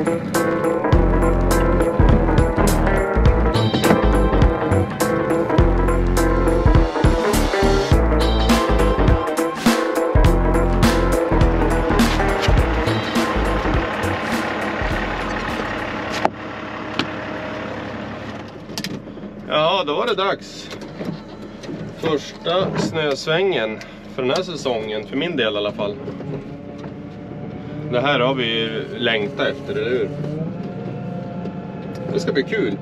Ja, då var det dags. Första snösvängen för den här säsongen, för min del i alla fall. Det här har vi ju längtat efter, eller hur? Det ska bli kul.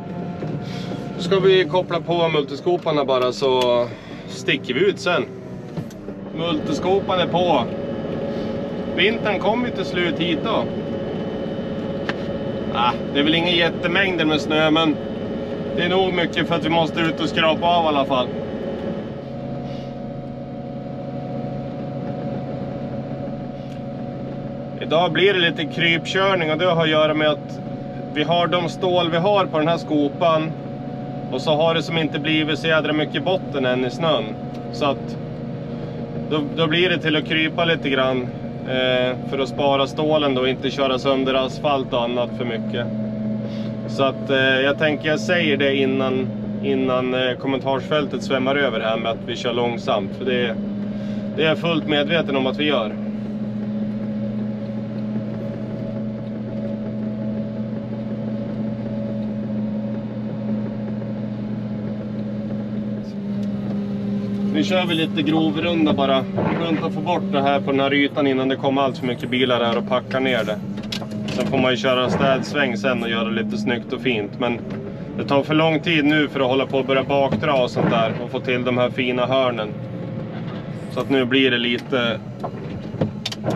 Ska vi koppla på multiskoparna bara så sticker vi ut sen. Multiskopan är på. Vintern kommer ju till slut hit då. Ah, det är väl inga jättemängder med snö men det är nog mycket för att vi måste ut och skrapa av i alla fall. Idag blir det lite krypkörning och det har att göra med att vi har de stål vi har på den här skopan och så har det som inte blivit så jädra mycket botten än i snön. Så att då, då blir det till att krypa lite grann eh, för att spara stålen då och inte köra sönder asfalt och annat för mycket. Så att eh, jag tänker jag säger det innan, innan eh, kommentarsfältet svämmar över här med att vi kör långsamt. För det, det är jag fullt medveten om att vi gör. Nu kör vi lite grovrunda bara. Runt och få bort det här på den här ytan innan det kommer allt för mycket bilar här och packar ner det. Sen får man ju köra städsväng sen och göra lite snyggt och fint. Men det tar för lång tid nu för att hålla på och börja bakdra och sånt där. Och få till de här fina hörnen. Så att nu blir det lite,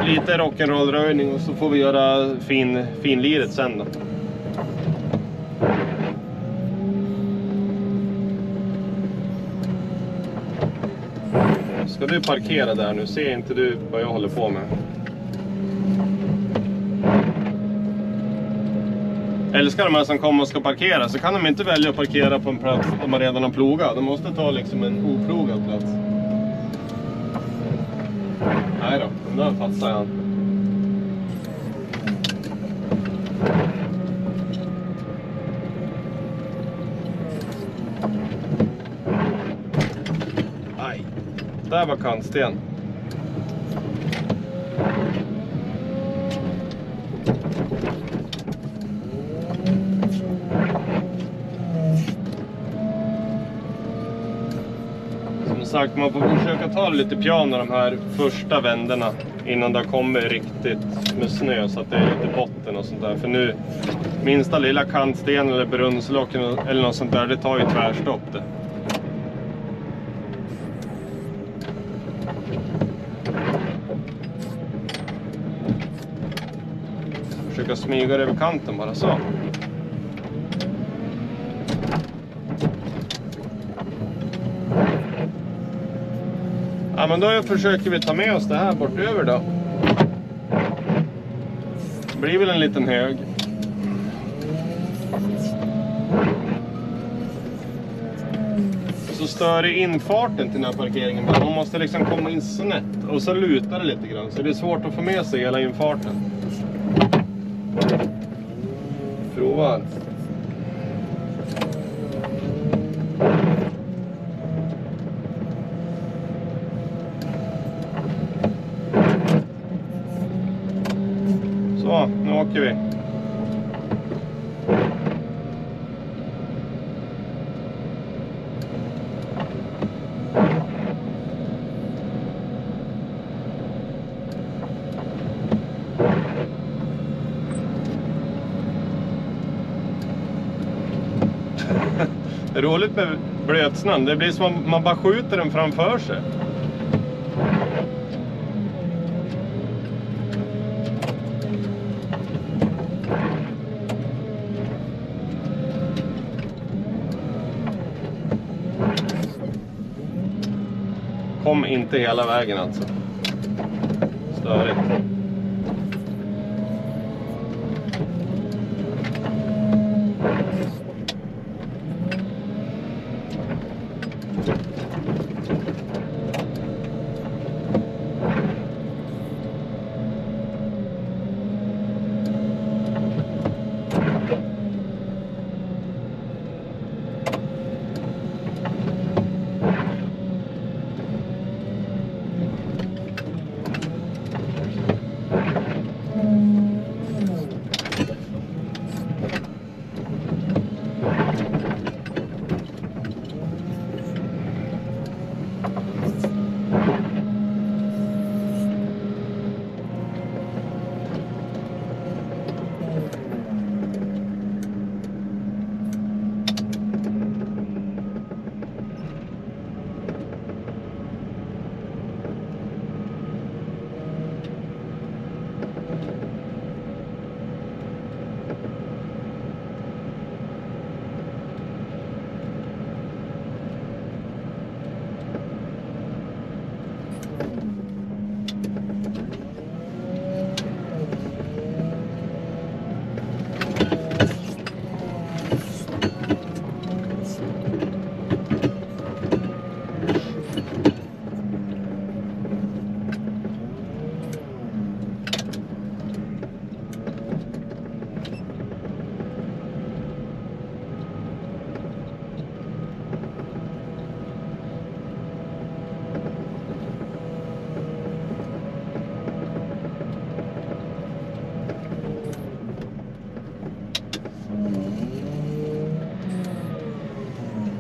lite rock'n'roll-röjning och så får vi göra fin, finliret sen då. Ska du parkera där nu? Ser inte du vad jag håller på med? Älskar de här som kommer och ska parkera så kan de inte välja att parkera på en plats de man redan har plogat. De måste ta liksom en oplogad plats. Nej då, den där fattar jag. inte. Där var kantsten. Som sagt, man får försöka ta det lite piano de här första vändorna innan det har kommit riktigt med snö så att det är lite botten och sånt där. För nu, minsta lilla kantsten eller brunnslock eller något sånt där, det tar ju tvärstopp det. Försöka smyga över kanten bara så. Ja men då försöker vi ta med oss det här bortöver då. Det blir väl en liten hög. Så stör det infarten till den här parkeringen. Man måste liksom komma in snett och så lutar det lite grann. Så det är svårt att få med sig hela infarten. once. Det är roligt med blötsnön. Det blir som att man bara skjuter den framför sig. Kom inte hela vägen alltså. Störigt.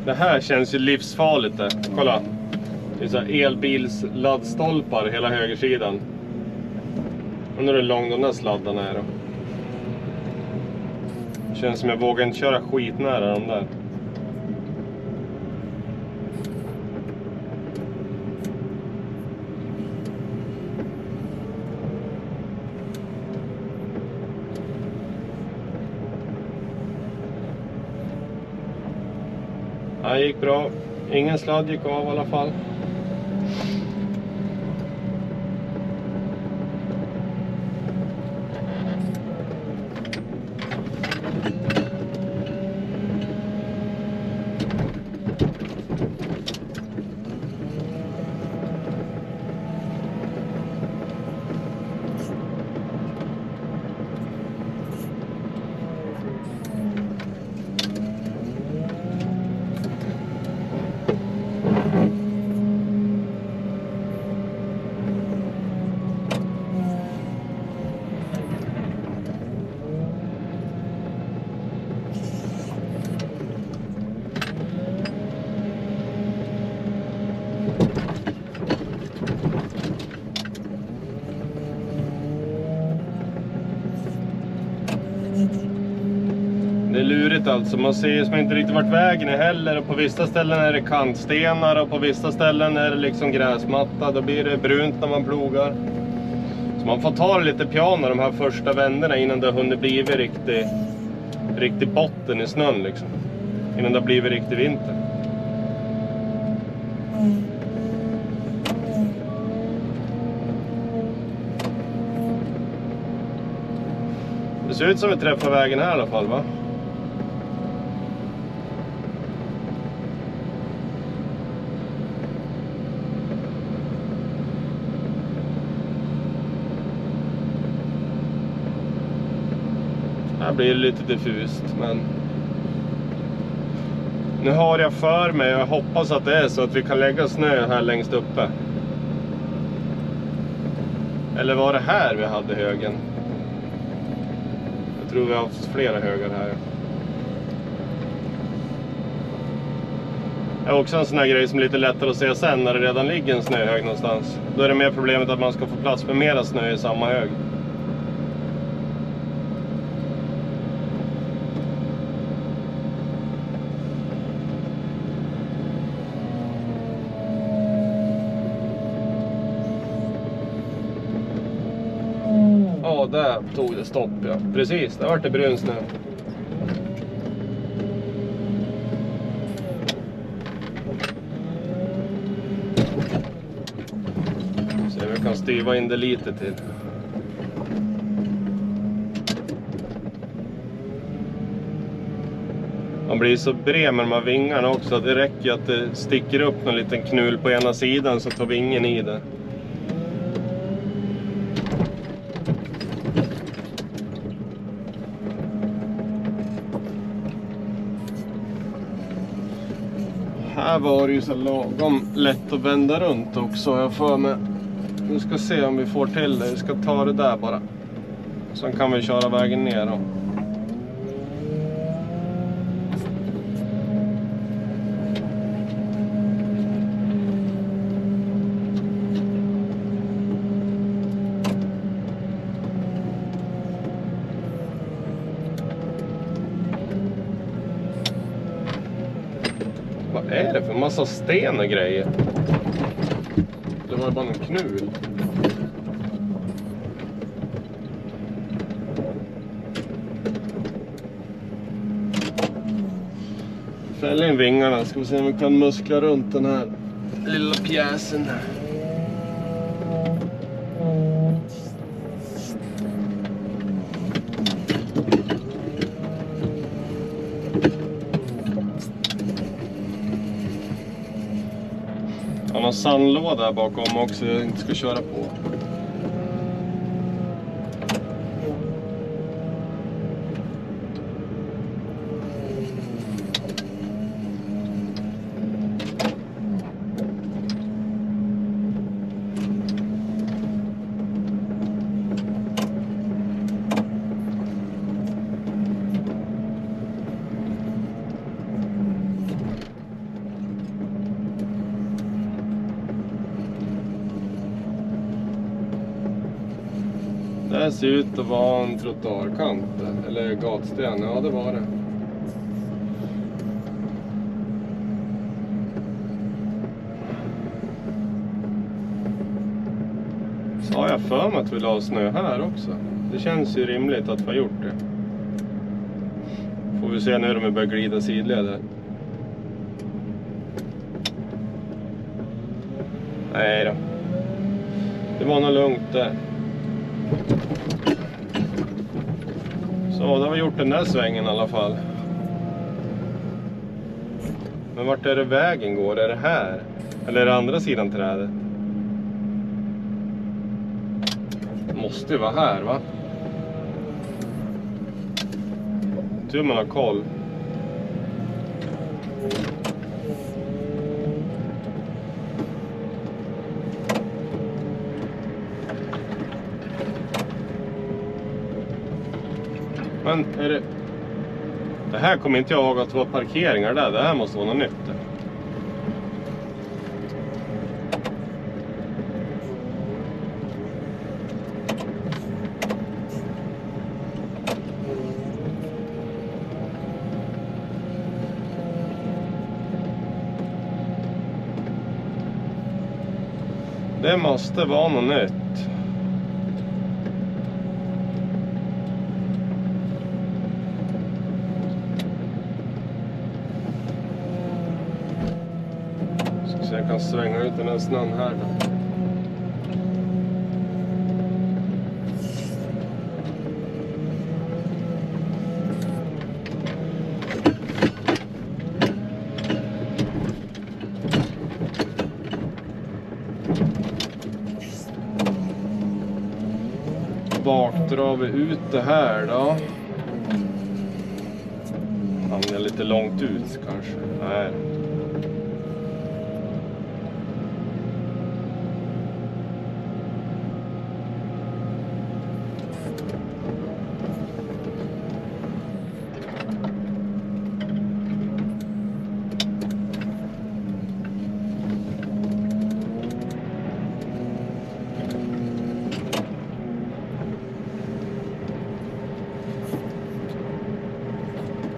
Det här känns ju livsfarligt det. Kolla. Det är så här elbilsladdstolpar hela högersidan. Undrar hur lång de där sladdarna är då. Känns som jag vågar inte köra skitnära de där. Det gick bra. Ingen sladd gick av i alla fall. Det alltså. Man ser ju som inte riktigt vart vägen är heller. Och på vissa ställen är det kantstenar och på vissa ställen är det liksom gräsmatta. Då blir det brunt när man plogar. Så man får ta det lite piano de här första vändorna innan det har hunnit bli riktig, riktig botten i snön liksom. Innan det har blivit riktig vinter. Det ser ut som vi träffar vägen här i alla fall va? Här blir det lite diffust men nu har jag för mig och jag hoppas att det är så att vi kan lägga snö här längst uppe. Eller var det här vi hade högen? Jag tror vi har haft flera högar här. Det är också en sån här grej som är lite lättare att se sen när det redan ligger en snöhög någonstans. Då är det mer problemet att man ska få plats med mera snö i samma hög. Ja, där tog det stopp ja. Precis, där vart det brun snö. Se om vi kan styva in det lite till. Man blir så bred med de här vingarna också. Det räcker ju att det sticker upp en liten knul på ena sidan så tar vingen i det. Var det ju så lagom lätt att vända runt också har jag för mig. Vi ska se om vi får till det. Vi ska ta det där bara. Sen kan vi köra vägen ner då. Vad är det för massa sten och grejer? Det var ju bara en knul. Fäll in vingarna, ska vi se om vi kan muskla runt den här lilla pjäsen. Sandlåda här bakom också jag inte ska köra på. Det här ser ut att vara en trottoarkant, eller gatsten. Ja, det var det. Så har jag för mig att vi la snö här också. Det känns ju rimligt att vi har gjort det. Får vi se nu om vi börjar glida sidleder. Nej då. Det var nog lugnt där. Så, då har vi gjort den där svängen i alla fall. Men vart är det vägen går? Är det här? Eller är det andra sidan trädet? Det måste ju vara här va? Tur man har koll. Men är det... Det här kommer inte jag ihåg att det var parkeringar där. Det här måste vara något nytt. Det måste vara något nytt. Ska se om jag kan svänga ut den här snön här då. Vart drar vi ut det här då? Hamnar lite långt ut kanske? Nej.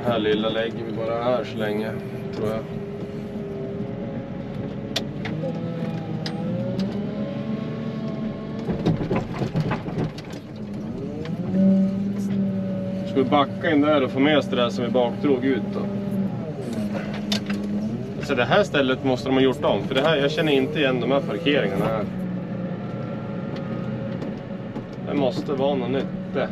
Det här lilla lägger vi bara här så länge, tror jag. Ska vi backa in där och få med oss det där som vi bakdrog ut då? Så det här stället måste de ha gjort om, för det här, jag känner inte igen de här parkeringarna här. Det måste vara något nytt det.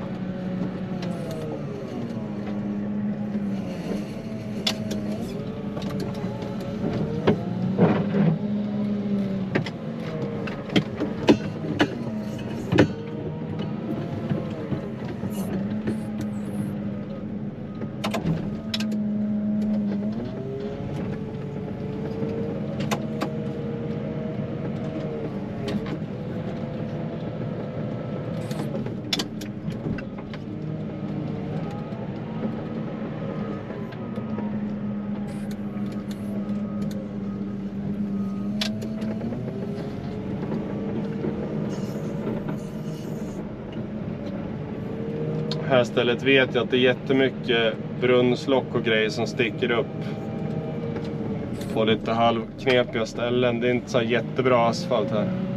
Här stället vet jag att det är jättemycket brunnslock och grejer som sticker upp. På lite halvknepiga ställen. Det är inte så jättebra asfalt här.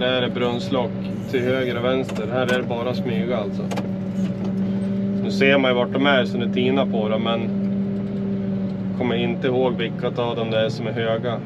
Här är det brunnslock till höger och vänster. Här är det bara smyga alltså. Nu ser man ju vart de är så det tinar på dem men kommer inte ihåg vilka av dem det är som är höga.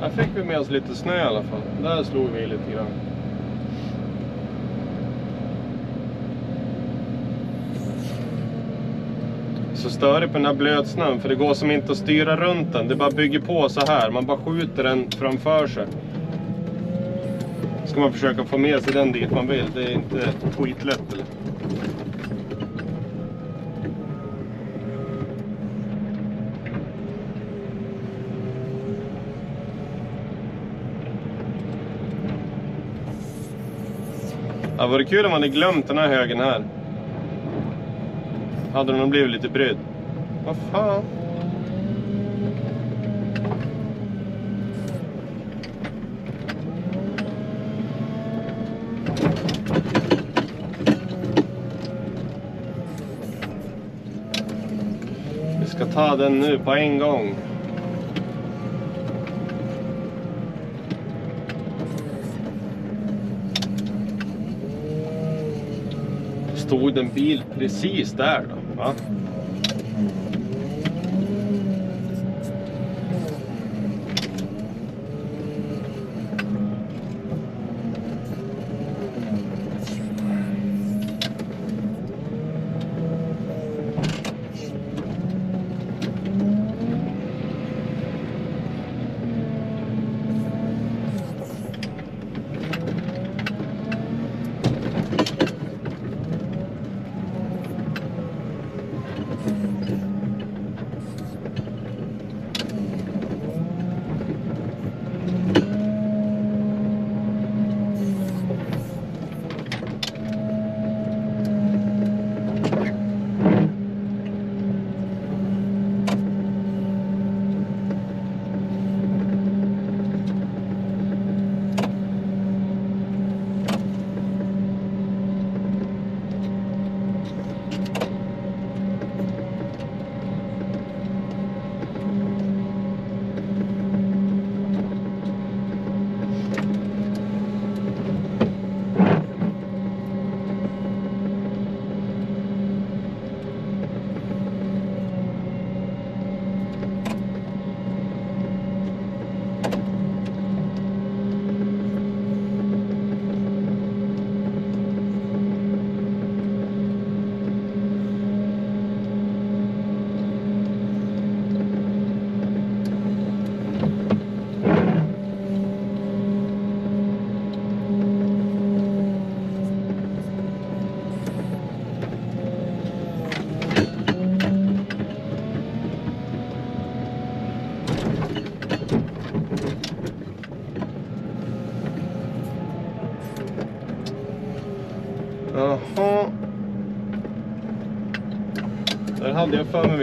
Här fick vi med oss lite snö i alla fall. Där slog vi i lite grann. Så störigt på den här blötsnön för det går som inte att styra runt den. Det bara bygger på så här. Man bara skjuter den framför sig. Ska man försöka få med sig den dit man vill. Det är inte skitlätt. Eller? Det vore kul om man hade glömt den här högen här. Hade de nog blivit lite brydd. Vad fan? Vi ska ta den nu på en gång. Stod en bil precis där då? Va?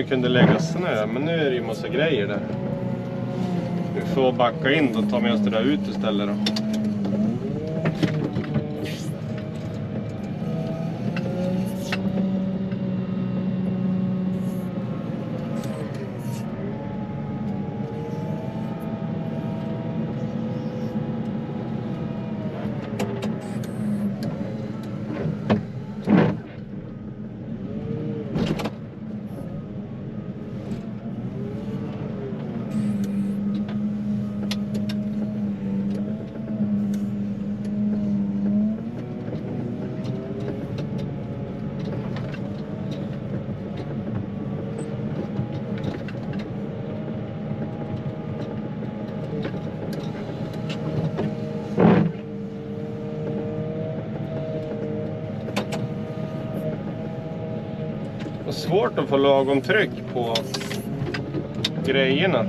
Vi kunde lägga snö, men nu är det ju massa grejer där. Vi får backa in och ta med oss det där ut istället då. Svårt att få lagom tryck på grejerna.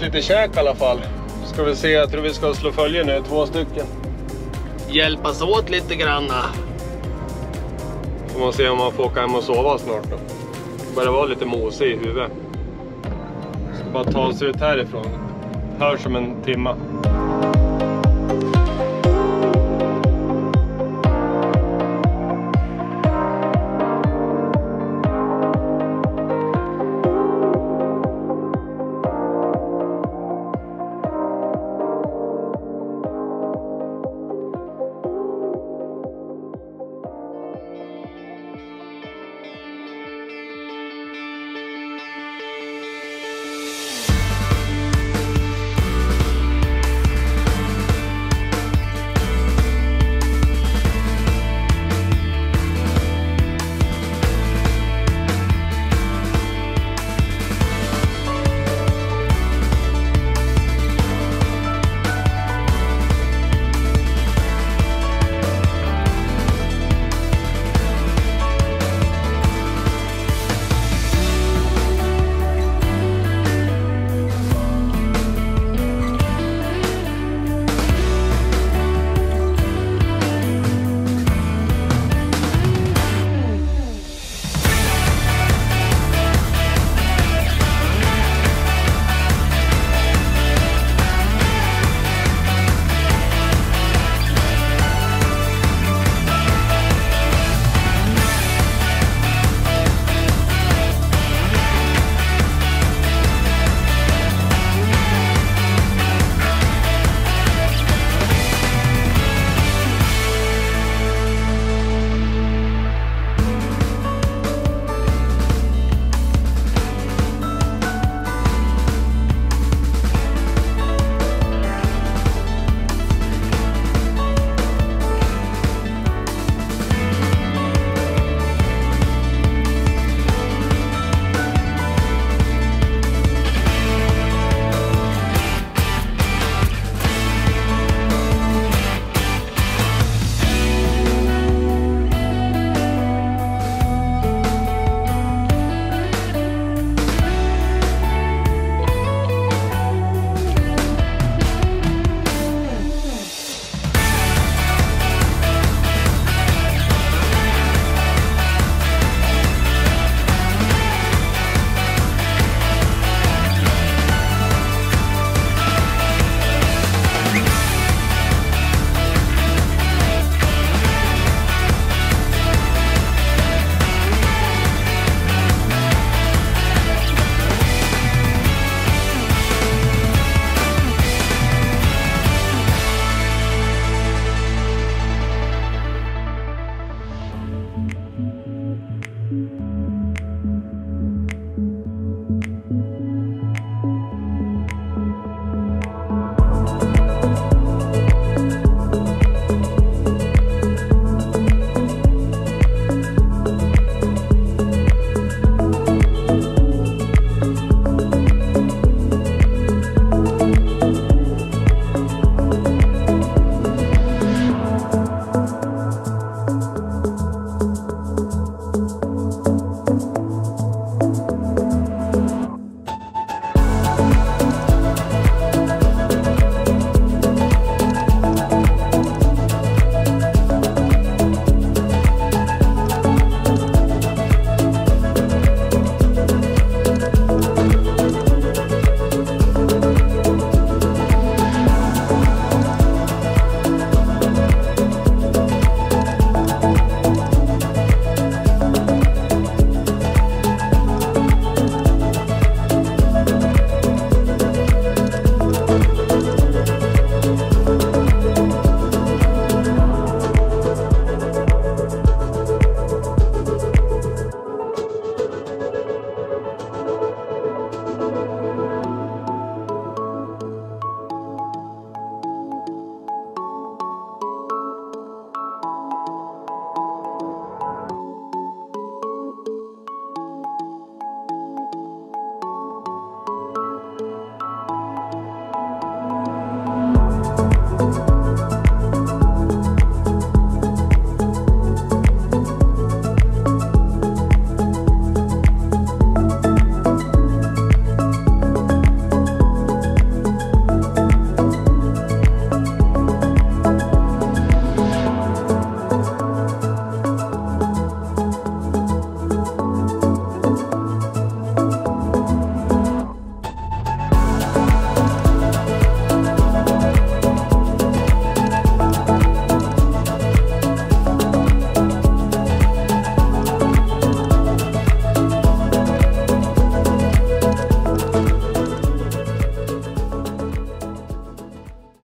Oss lite käk i alla fall. Ska vi se, jag tror vi ska slå följe nu, två stycken. Hjälpas åt lite granna. Får man se om man får åka hem och sova snart då. Börjar vara lite mosig i huvudet. Ska bara ta oss ut härifrån. Hörs om en timma.